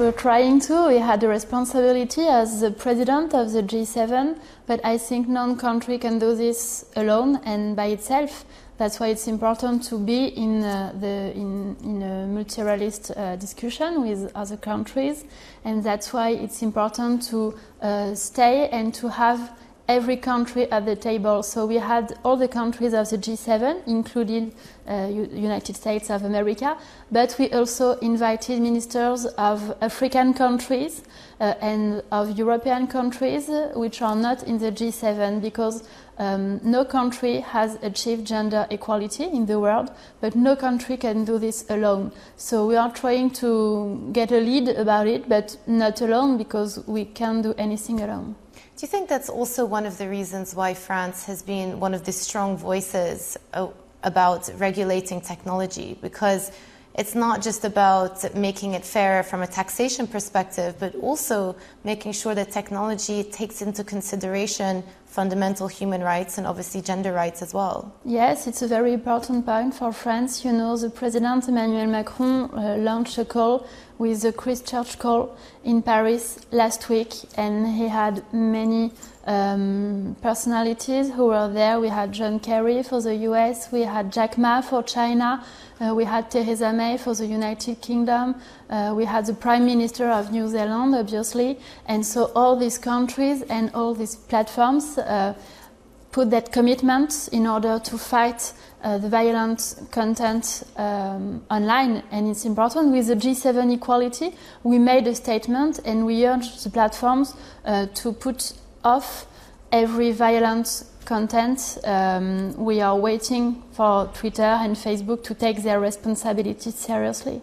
We're trying to. We had a responsibility as the president of the G7, but I think no country can do this alone and by itself. That's why it's important to be in, uh, the, in, in a multilateralist uh, discussion with other countries, and that's why it's important to uh, stay and to have every country at the table. So we had all the countries of the G7, including uh, United States of America, but we also invited ministers of African countries uh, and of European countries which are not in the G7 because um, no country has achieved gender equality in the world, but no country can do this alone. So we are trying to get a lead about it, but not alone because we can't do anything alone. Do you think that's also one of the reasons why France has been one of the strong voices uh, about regulating technology? Because it's not just about making it fair from a taxation perspective, but also making sure that technology takes into consideration fundamental human rights and obviously gender rights as well. Yes, it's a very important point for France. You know, the President Emmanuel Macron uh, launched a call with the Christchurch call in Paris last week, and he had many um, personalities who were there. We had John Kerry for the US, we had Jack Ma for China, uh, we had Theresa May for the United Kingdom, uh, we had the Prime Minister of New Zealand, obviously, and so all these countries and all these platforms put that commitment in order to fight uh, the violent content um, online. And it's important with the G7 equality, we made a statement and we urged the platforms uh, to put off every violent content. Um, we are waiting for Twitter and Facebook to take their responsibilities seriously.